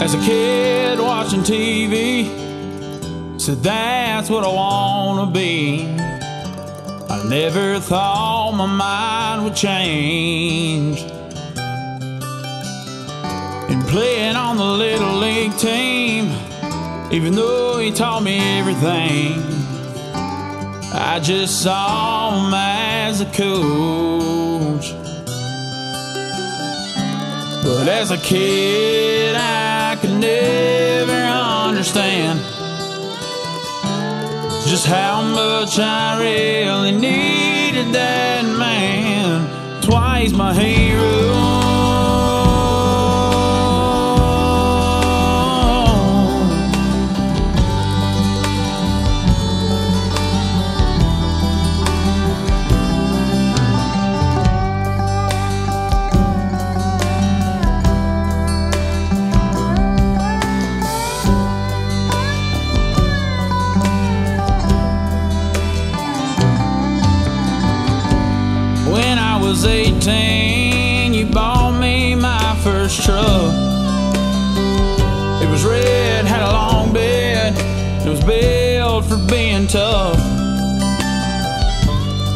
As a kid watching TV, said that's what I wanna be. I never thought my mind would change. And playing on the little league team, even though he taught me everything, I just saw him as a coach. But as a kid, I could never understand just how much I really needed that man. He's my hero. Truck. It was red, had a long bed, it was built for being tough.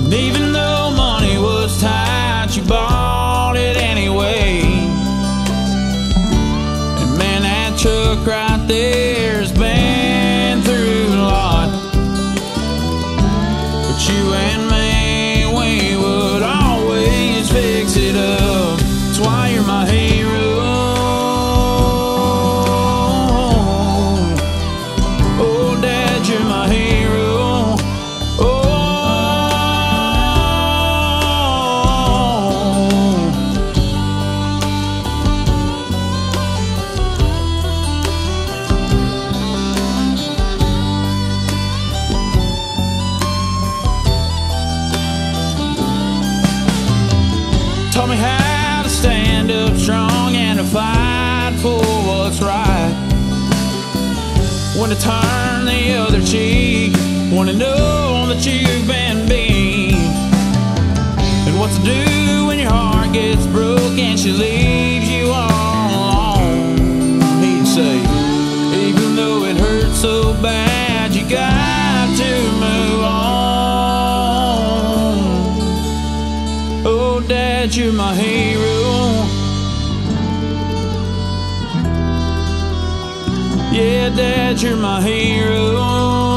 And even though money was tight, to turn the other cheek, when to know that you've been beat. And what to do when your heart gets broke and she leaves you all alone. He'd say, even though it hurts so bad, you got to move on. Oh, Dad, you're my hero. Yeah, Dad, you're my hero.